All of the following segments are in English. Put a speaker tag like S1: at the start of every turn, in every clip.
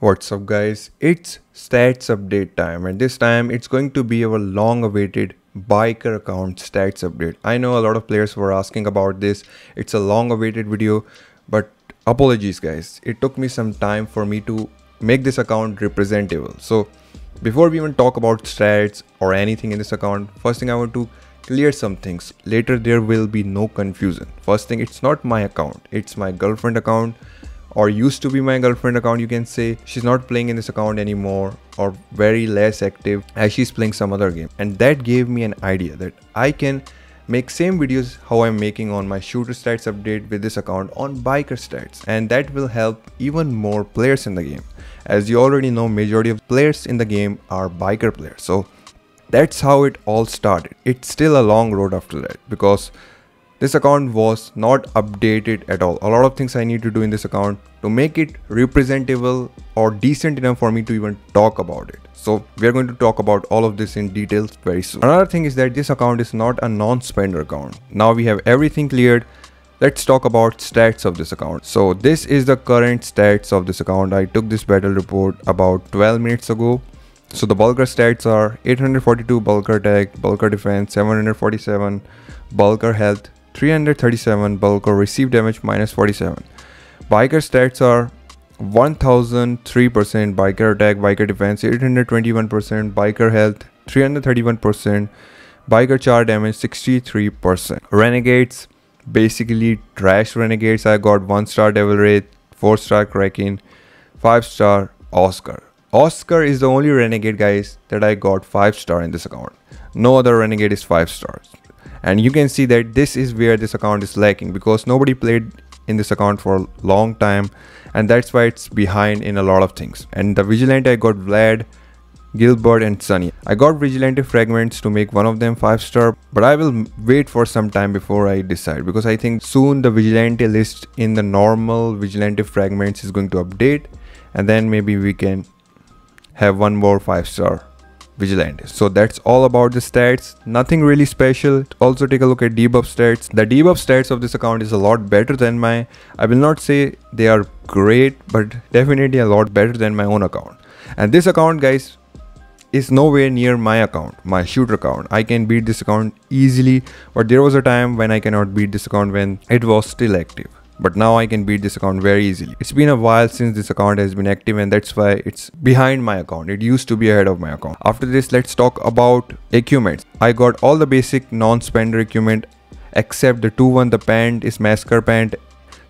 S1: What's up guys, it's stats update time and this time it's going to be our long awaited biker account stats update. I know a lot of players were asking about this, it's a long awaited video but apologies guys, it took me some time for me to make this account representable. So before we even talk about stats or anything in this account, first thing I want to clear some things. Later there will be no confusion. First thing, it's not my account, it's my girlfriend account or used to be my girlfriend account you can say she's not playing in this account anymore or very less active as she's playing some other game. And that gave me an idea that I can make same videos how I'm making on my shooter stats update with this account on biker stats. And that will help even more players in the game. As you already know majority of players in the game are biker players. So that's how it all started. It's still a long road after that because this account was not updated at all. A lot of things I need to do in this account to make it representable or decent enough for me to even talk about it. So we are going to talk about all of this in details very soon. Another thing is that this account is not a non-spender account. Now we have everything cleared. Let's talk about stats of this account. So this is the current stats of this account. I took this battle report about 12 minutes ago. So the bulker stats are 842 bulker attack, bulker defense, 747 bulker health, 337 bulker received damage minus 47 biker stats are 1003% biker attack biker defense 821% biker health 331% biker char damage 63% renegades basically trash renegades. I got 1 star devil wraith 4 star kraken 5 star oscar. Oscar is the only renegade guys that i got 5 star in this account. No other renegade is 5 stars and you can see that this is where this account is lacking because nobody played in this account for a long time. And that's why it's behind in a lot of things. And the vigilante i got vlad gilbert and sunny. I got vigilante fragments to make one of them five star but i will wait for some time before i decide because i think soon the vigilante list in the normal vigilante fragments is going to update. And then maybe we can have one more five star vigilante so that's all about the stats. Nothing really special. Also take a look at debuff stats. The debuff stats of this account is a lot better than my i will not say they are great but definitely a lot better than my own account. And this account guys is nowhere near my account my shooter account. I can beat this account easily but there was a time when i cannot beat this account when it was still active but now I can beat this account very easily. It's been a while since this account has been active and that's why it's behind my account. It used to be ahead of my account. After this, let's talk about equipment. I got all the basic non-spender equipment except the two one the pant is masker pant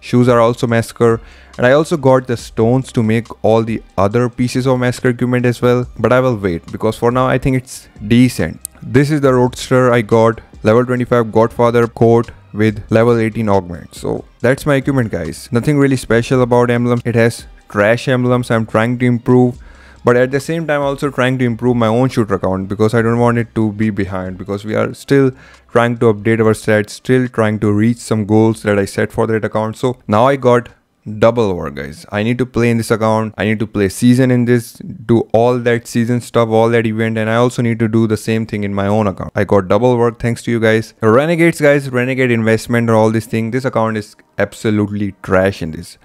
S1: shoes are also masker and i also got the stones to make all the other pieces of masker equipment as well but i will wait because for now i think it's decent this is the roadster i got level 25 godfather coat with level 18 augment. So that's my equipment guys. Nothing really special about emblem. It has trash emblems. I'm trying to improve but at the same time also trying to improve my own shooter account because i don't want it to be behind because we are still trying to update our stats still trying to reach some goals that i set for that account. So now i got double work guys. I need to play in this account. I need to play season in this do all that season stuff all that event and i also need to do the same thing in my own account. I got double work thanks to you guys. Renegades guys. Renegade investment or all this thing. This account is absolutely trash in this.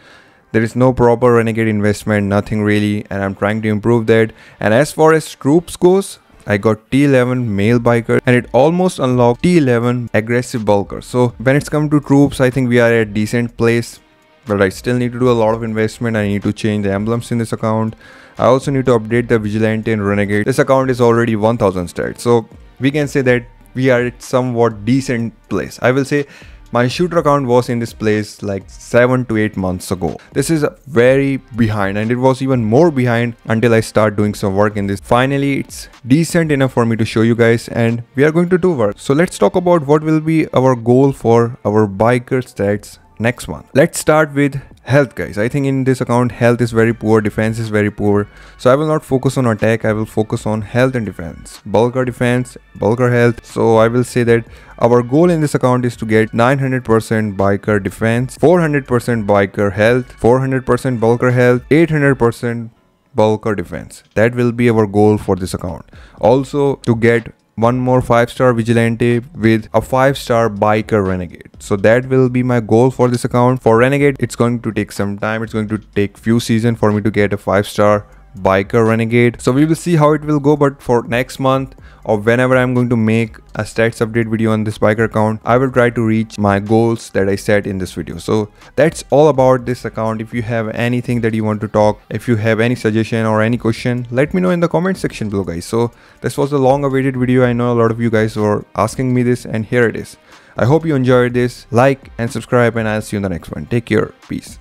S1: There is no proper renegade investment nothing really and i'm trying to improve that. And as far as troops goes I got T11 male biker and it almost unlocked T11 aggressive bulker. So when it's come to troops, I think we are at decent place but I still need to do a lot of investment. I need to change the emblems in this account. I also need to update the Vigilante and Renegade. This account is already 1000 stats. So we can say that we are at somewhat decent place. I will say my shooter account was in this place like 7 to 8 months ago. This is very behind and it was even more behind until I start doing some work in this. Finally, it's decent enough for me to show you guys and we are going to do work. So let's talk about what will be our goal for our biker stats next one. Let's start with health guys. I think in this account health is very poor defense is very poor. So i will not focus on attack. I will focus on health and defense. Bulker defense bulker health. So i will say that our goal in this account is to get 900% biker defense 400% biker health 400% bulker health 800% bulker defense. That will be our goal for this account. Also to get one more 5 star vigilante with a 5 star biker renegade. So that will be my goal for this account. For renegade it's going to take some time. It's going to take few seasons for me to get a 5 star biker renegade. So we will see how it will go but for next month or whenever i'm going to make a stats update video on this biker account i will try to reach my goals that i set in this video. So that's all about this account. If you have anything that you want to talk if you have any suggestion or any question let me know in the comment section below guys. So this was a long awaited video. I know a lot of you guys were asking me this and here it is. I hope you enjoyed this. Like and subscribe and i'll see you in the next one. Take care. Peace